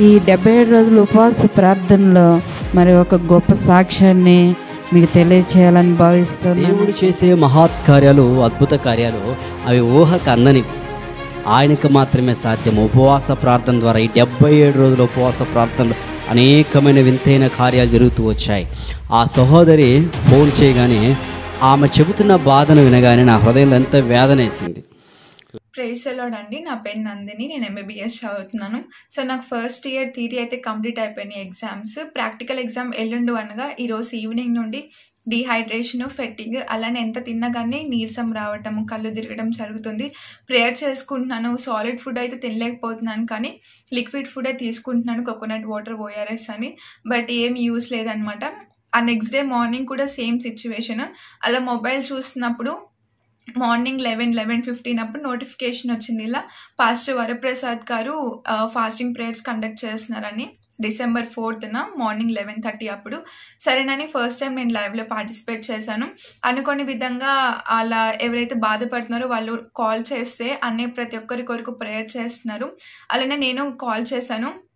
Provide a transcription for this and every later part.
ఈ డెబ్బై ఏడు రోజుల ఉపవాస ప్రార్థనలో మరి ఒక గొప్ప సాక్ష్యాన్ని మీకు తెలియచేయాలని భావిస్తున్నాను. దేవుడు చేసే మహత్కార్యాలు అద్భుత కార్యాలు అవి ఊహకు అందని ఆయనకు మాత్రమే సాధ్యం ఉపవాస ప్రార్థన ద్వారా ఈ డెబ్బై ఏడు రోజుల ఉపవాస ప్రార్థనలు అనేకమైన వింతైన కార్యాలు జరుగుతూ వచ్చాయి. ఆ సహోదరి ఫోన్ చేయగానే ఆమె చెబుతున్న బాధను వినగానే నా హృదయంలో ఎంత వేదనేసింది అలాడ్ అండి. నా పేరు నందిని. నేను ఎంబీబీఎస్ చదువుతున్నాను. సో నాకు ఫస్ట్ ఇయర్ థియరీ అయితే కంప్లీట్ అయిపోయినాయి ఎగ్జామ్స్. ప్రాక్టికల్ ఎగ్జామ్ ఎల్లుండు అనగా ఈరోజు ఈవినింగ్ నుండి డిహైడ్రేషన్ ఫెట్టింగ్ అలానే ఎంత తిన్నా కానీ నీరసం రావటం కళ్ళు తిరగడం జరుగుతుంది. ప్రేయర్ చేసుకుంటున్నాను. సాలిడ్ ఫుడ్ అయితే తినలేకపోతున్నాను కానీ లిక్విడ్ ఫుడే తీసుకుంటున్నాను. కోకోనట్ వాటర్ ఓఆర్ఎస్ అని. బట్ ఏం యూస్ లేదనమాట. ఆ నెక్స్ట్ డే మార్నింగ్ కూడా సేమ్ సిచ్యువేషన్. అలా మొబైల్ చూస్తున్నప్పుడు మార్నింగ్ లెవెన్ లెవెన్ ఫిఫ్టీన్ అప్పుడు నోటిఫికేషన్ వచ్చింది. ఇలా పాస్టర్ వరప్రసాద్ గారు ఫాస్టింగ్ ప్రేయర్స్ కండక్ట్ చేస్తున్నారని డిసెంబర్ ఫోర్త్న మార్నింగ్ లెవెన్ థర్టీ అప్పుడు. సరేనని ఫస్ట్ టైం నేను లైవ్లో పార్టిసిపేట్ చేశాను. అనుకోని విధంగా అలా ఎవరైతే బాధపడుతున్నారో వాళ్ళు కాల్ చేస్తే అనే ప్రతి ఒక్కరి కొరకు ప్రేయర్ చేస్తున్నారు. అలానే నేను కాల్ చేశాను.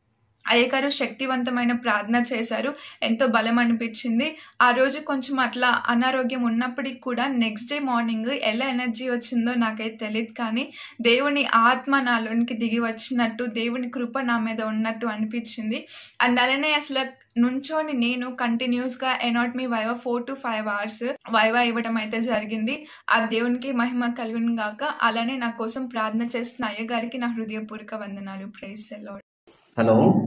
అయ్యగారు శక్తివంతమైన ప్రార్థన చేశారు. ఎంతో బలం అనిపించింది. ఆ రోజు కొంచెం అట్లా అనారోగ్యం ఉన్నప్పటికి కూడా నెక్స్ట్ డే మార్నింగ్ ఎలా ఎనర్జీ వచ్చిందో నాకైతే తెలియదు కానీ దేవుని ఆత్మ నాలోనికి దిగి వచ్చినట్టు దేవుని కృప నా మీద ఉన్నట్టు అనిపించింది. అండ్ అలానే అసలు నుంచోని నేను కంటిన్యూస్గా anatomy viva four to five hours viva ఇవ్వడం అయితే జరిగింది. ఆ దేవునికి మహిమ కలుగును గాక అలానే నా కోసం ప్రార్థన చేస్తున్న అయ్యగారికి నా హృదయపూర్వక వందనాలు. Praise lord hello.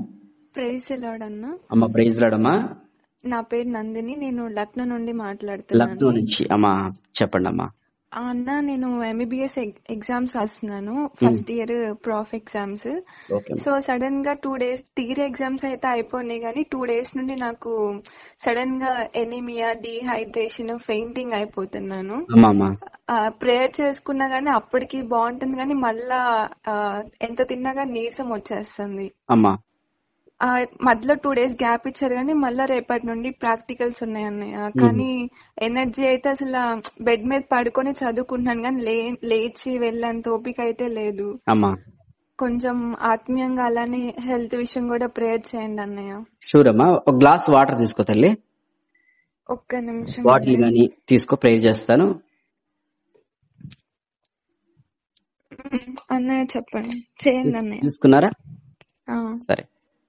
ప్రైజ్ అన్న. అమ్మ ప్రైజ్ లాడమ్మా నా పేరు నందిని నేను లక్నో నుండి మాట్లాడుతున్నాను. లక్నో నుంచి అమ్మా చెప్పండి అమ్మా అన్న నేను ఎంబీబీఎస్ ఎగ్జామ్స్ రాస్తున్నాను. First year prof exams so సడన్గా టూ డేస్ థియరీ ఎగ్జామ్స్ అయితే అయిపోయినాయి కానీ టూ డేస్ నుండి నాకు సడన్గా ఎనిమియా డిహైడ్రేషన్ ఫెయింటింగ్ అయిపోతున్నాను. ప్రేయర్ చేసుకున్నా గానీ అప్పటికి బాగుంటుంది కానీ మళ్ళా ఎంత తిన్నా కానీ నీరసం వచ్చేస్తుంది. మధ్యలో టూ డేస్ గ్యాప్ ఇచ్చారు కానీ మళ్ళీ రేపటి నుండి ప్రాక్టికల్స్ ఉన్నాయి అన్నయ్య. కానీ ఎనర్జీ అయితే అసలు బెడ్ మీద పడుకొని చదువుకుంటున్నాను కానీ లే లేచి వెళ్ళేంత ఓపిక అయితే లేదు. కొంచెం ఆత్మీయంగా అలానే హెల్త్ విషయం కూడా ప్రేయర్ చేయండి అన్నయ్య. షూర్ అమ్మా. ఒక గ్లాస్ వాటర్ తీసుకో తల్లి. ఒక్క నిమిషం. బాటిల్ కానీ తీసుకో ప్రేర్ చేస్తాను. అన్నయ్య చెప్పండి. చేయండి అన్నయ్య. తీసుకున్నారా? సరే.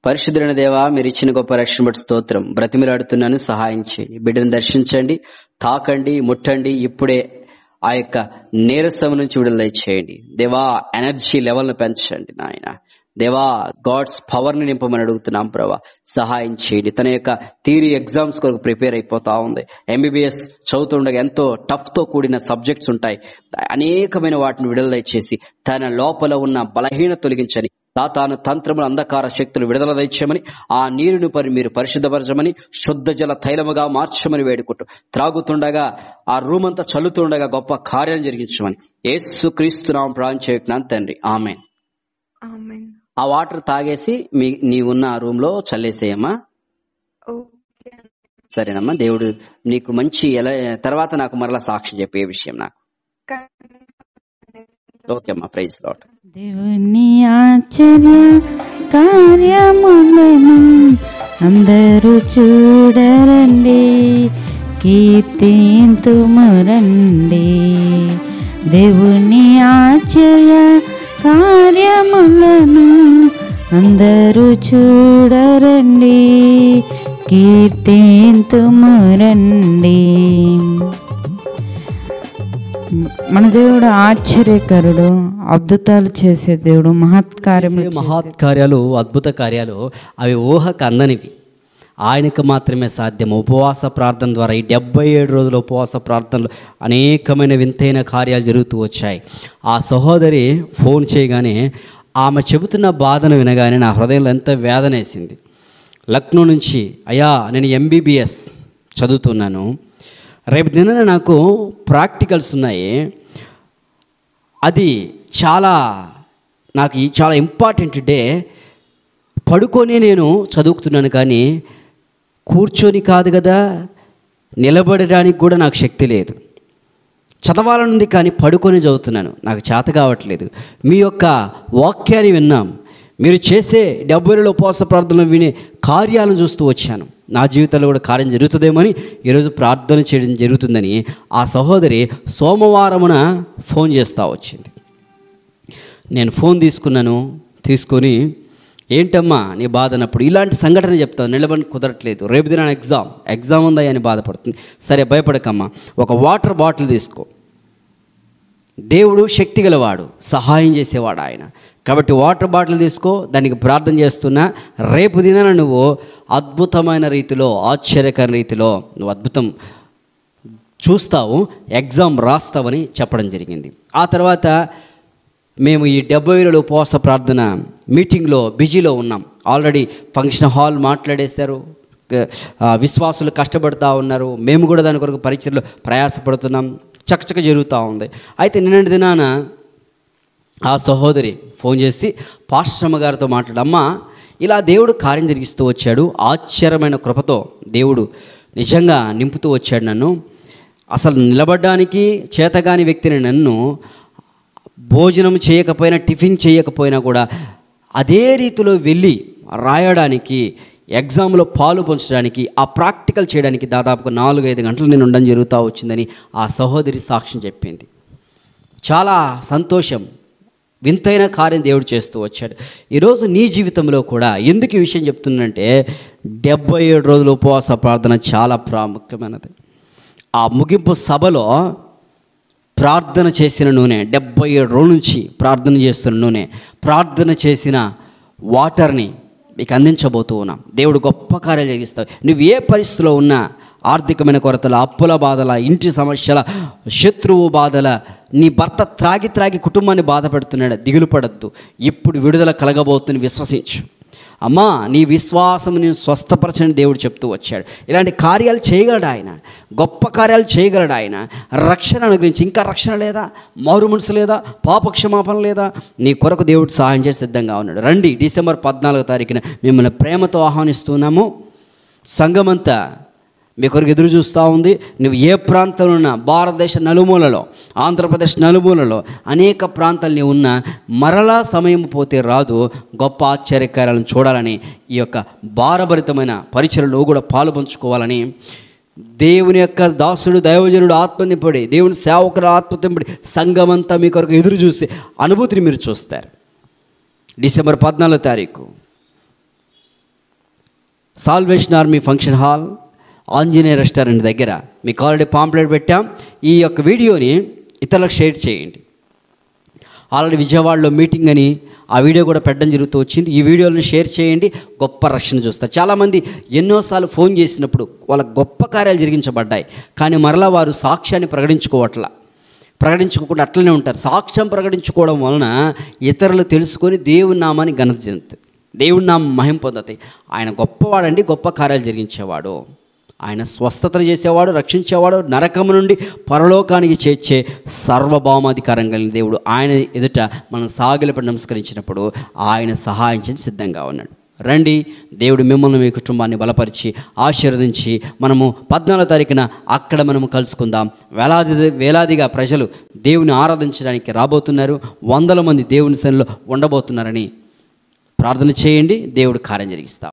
పరిశుద్ధులైన దేవా మీరు ఇచ్చిన గొప్ప రక్షణ బట్టి స్తోత్రం. బ్రతిమిలాడుతున్నాను సహాయం చేయండి. బిడ్డను దర్శించండి తాకండి ముట్టండి ఇప్పుడే ఆ యొక్క నీరసం నుంచి విడుదల చేయండి. దేవా ఎనర్జీ లెవెల్ను పెంచండి నాయన. దేవా గాడ్స్ పవర్ని నింపమని అడుగుతున్నాం ప్రభా. సహాయం చేయండి. తన యొక్క థియరీ ఎగ్జామ్స్ కొరకు ప్రిపేర్ అయిపోతా ఉంది. ఎంబీబీఎస్ చదువుతుండగా ఎంతో టఫ్తో కూడిన సబ్జెక్ట్స్ ఉంటాయి. అనేకమైన వాటిని విడుదల చేసి తన లోపల ఉన్న బలహీన తొలగించని సాతాను తంత్రముల అంధకార శక్తులు విడుదల దయచేయమని ఆ నీరును పరి మీరు పరిశుద్ధపరచమని శుద్ధ జల తైలముగా మార్చమని వేడుకుంటూ త్రాగుతుండగా ఆ రూమ్ అంతా చల్లుతుండగా గొప్ప కార్యం జరిగించమని యేసు క్రీస్తు నామం ప్రాణం తండ్రి. ఆమె ఆ వాటర్ తాగేసి మీ నీవున్న ఆ రూమ్లో చల్లేసేయమ్మా సరేనమ్మా దేవుడు నీకు మంచి ఎలా తర్వాత నాకు మరలా సాక్షి చెప్పే విషయం నాకు. ఓకే అమ్మా ప్రైజ్ లాట్ దేవుని ఆశ్చర్య కార్యములను అందరూ చూడరండి కీర్తింతుమురండి దేవుని ఆశ్చర్య కార్యములను అందరూ చూడరండి కీర్తింతుమురండి మన దేవుడు ఆశ్చర్యకరుడు అద్భుతాలు చేసే దేవుడు మహత్కార్యములు మహత్కార్యాలు అద్భుత కార్యాలు అవి ఊహకు అందనివి. ఆయనకు మాత్రమే సాధ్యం ఉపవాస ప్రార్థన ద్వారా ఈ డెబ్బై ఏడు రోజుల ఉపవాస ప్రార్థనలు అనేకమైన వింతైన కార్యాలు జరుగుతూ వచ్చాయి. ఆ సహోదరి ఫోన్ చేయగానే ఆమె చెబుతున్న బాధను వినగానే నా హృదయంలో ఎంత వేదనేసింది లక్నో నుంచి అయ్యా నేను ఎంబీబీఎస్ చదువుతున్నాను. రేపు దిన నాకు ప్రాక్టికల్స్ ఉన్నాయి. అది చాలా నాకు ఈ చాలా ఇంపార్టెంట్ డే. పడుకొని నేను చదువుతున్నాను కానీ కూర్చొని కాదు కదా నిలబడడానికి కూడా నాకు శక్తి లేదు. చదవాలనుంది కానీ పడుకొని చదువుతున్నాను. నాకు చేత కావట్లేదు. మీ యొక్క వాక్యాన్ని విన్నాం. మీరు చేసే డెబ్బై ఉపవాస ప్రార్థనలు వినే కార్యాలను చూస్తూ వచ్చాను. నా జీవితంలో కూడా కార్యం జరుగుతుందేమని ఈరోజు ప్రార్థన చేయడం జరుగుతుందని ఆ సహోదరి సోమవారమున ఫోన్ చేస్తూ వచ్చింది. నేను ఫోన్ తీసుకున్నాను తీసుకొని ఏంటమ్మా నీ బాధ అన్నప్పుడు ఇలాంటి సంఘటన చెప్తాను నిలబడి కుదరట్లేదు రేపు దిన ఎగ్జామ్ ఎగ్జామ్ ఉందా అని బాధపడుతుంది. సరే భయపడకమ్మా ఒక వాటర్ బాటిల్ తీసుకో. దేవుడు శక్తి గలవాడు సహాయం చేసేవాడు ఆయన. కాబట్టి వాటర్ బాటిల్ తీసుకో దానికి ప్రార్థన చేస్తున్నా రేపు దినాన నువ్వు అద్భుతమైన రీతిలో ఆశ్చర్యకర రీతిలో నువ్వు అద్భుతం చూస్తావు ఎగ్జామ్ రాస్తావని చెప్పడం జరిగింది. ఆ తర్వాత మేము ఈ డెబ్బై వేల ఉపవాస ప్రార్థన మీటింగ్లో బిజీలో ఉన్నాం. ఆల్రెడీ ఫంక్షన్ హాల్ మాట్లాడేశారు విశ్వాసులు కష్టపడుతూ ఉన్నారు. మేము కూడా దాని కొరకు పరీక్షలు ప్రయాసపడుతున్నాం. చకచక జరుగుతూ ఉంది. అయితే నిన్నటి దినాన ఆ సహోదరి ఫోన్ చేసి పాశ్రమ గారితో మాట్లాడమ్మా ఇలా దేవుడు కార్యం జరిగిస్తూ వచ్చాడు. ఆశ్చర్యమైన కృపతో దేవుడు నిజంగా నింపుతూ వచ్చాడు నన్ను. అసలు నిలబడడానికి చేతగాని వ్యక్తిని నన్ను భోజనం చేయకపోయినా టిఫిన్ చేయకపోయినా కూడా అదే రీతిలో వెళ్ళి రాయడానికి ఎగ్జామ్లో పాలు పంచడానికి ఆ ప్రాక్టికల్ చేయడానికి దాదాపుగా నాలుగు ఐదు గంటలు నేను ఉండడం జరుగుతూ వచ్చిందని ఆ సహోదరి సాక్ష్యం చెప్పింది. చాలా సంతోషం. వింతైన కార్యం దేవుడు చేస్తూ వచ్చాడు. ఈరోజు నీ జీవితంలో కూడా ఎందుకు ఈ విషయం చెప్తుందంటే డెబ్బై ఏడు రోజుల ఉపవాస ప్రార్థన చాలా ప్రాముఖ్యమైనది. ఆ ముగింపు సభలో ప్రార్థన చేసిన నూనె డెబ్బై ఏడు రోజుల నుంచి ప్రార్థన చేస్తున్న నూనె ప్రార్థన చేసిన వాటర్ని మీకు అందించబోతూ ఉన్నాం. దేవుడు గొప్ప కార్యాలు జరిగిస్తావు నువ్వు ఏ పరిస్థితిలో ఉన్నా ఆర్థికమైన కొరతల అప్పుల బాధల ఇంటి సమస్యల శత్రువు బాధల నీ భర్త త్రాగి త్రాగి కుటుంబాన్ని బాధ పెడుతున్నాడు దిగులు పడద్దు. ఇప్పుడు విడుదల కలగబోతుంది విశ్వసించు. అమ్మా నీ విశ్వాసం నేను స్వస్థపరచని దేవుడు చెప్తూ వచ్చాడు. ఇలాంటి కార్యాలు చేయగలడు ఆయన. గొప్ప కార్యాలు చేయగలడు ఆయన. రక్షణ అనుగ్రహించి ఇంకా రక్షణ లేదా? మారు మనసు లేదా? పాపక్షమాపణ లేదా? నీ కొరకు దేవుడు సహాయం చేసి సిద్ధంగా ఉన్నాడు. రండి డిసెంబర్ పద్నాలుగో తారీఖున మిమ్మల్ని ప్రేమతో ఆహ్వానిస్తున్నాము. సంఘమంతా మీ కొరకు ఎదురు చూస్తూ ఉంది. నువ్వు ఏ ప్రాంతంలో ఉన్నా భారతదేశ నలుమూలలో ఆంధ్రప్రదేశ్ నలుమూలలో అనేక ప్రాంతాలు నీవు ఉన్నా మరలా సమయం పోతే రాదు. గొప్ప ఆశ్చర్యకార్యాలను చూడాలని ఈ యొక్క భారభరితమైన పరిచయలో కూడా పాలు పంచుకోవాలని. దేవుని యొక్క దాసుడు దైవజనుడు ఆత్మనింపడి దేవుని సేవకుడు ఆత్మతింపడి సంఘమంతా మీ కొరకు ఎదురు చూసి అనుభూతిని మీరు చూస్తారు. డిసెంబర్ పద్నాలుగో తారీఖు. Salvation army function hall. Anjaneya restaurant దగ్గర మీకు ఆల్రెడీ పాంప్లెట్ పెట్టాం. ఈ యొక్క వీడియోని ఇతరులకు షేర్ చేయండి. ఆల్రెడీ విజయవాడలో మీటింగ్ అని ఆ వీడియో కూడా పెట్టడం జరుగుతూ వచ్చింది. ఈ వీడియోలను షేర్ చేయండి. గొప్ప రక్షణ చూస్తారు చాలామంది ఎన్నోసార్లు ఫోన్ చేసినప్పుడు వాళ్ళ గొప్ప కార్యాలు జరిగించబడ్డాయి. కానీ మరలా వారు సాక్ష్యాన్ని ప్రకటించుకోవట్లా. ప్రకటించుకోకుండా అట్లనే ఉంటారు. సాక్ష్యం ప్రకటించుకోవడం వలన ఇతరులు తెలుసుకొని దేవుని నామాన్ని ఘనత చెందుతాయి. దేవుని నామం మహిం పొందుతాయి. ఆయన గొప్పవాడండి గొప్ప కార్యాలు జరిగించేవాడు. ఆయన స్వస్థతను చేసేవాడు రక్షించేవాడు నరకము నుండి పరలోకానికి చేర్చే సర్వభౌమాధికారం కలిగిన దేవుడు. ఆయన ఎదుట మనం సాగిలపడి నమస్కరించినప్పుడు ఆయన సహాయం చేసి సిద్ధంగా ఉన్నాడు. రండి దేవుడు మిమ్మల్ని మీ కుటుంబాన్ని బలపరిచి ఆశీర్వదించి మనము పద్నాలుగో తారీఖున అక్కడ మనము కలుసుకుందాం. వేలాది వేలాదిగా ప్రజలు దేవుని ఆరాధించడానికి రాబోతున్నారు. వందల మంది దేవుని సన్నిలో ఉండబోతున్నారని ప్రార్థన చేయండి. దేవుడు కార్యం జరిగిస్తాం.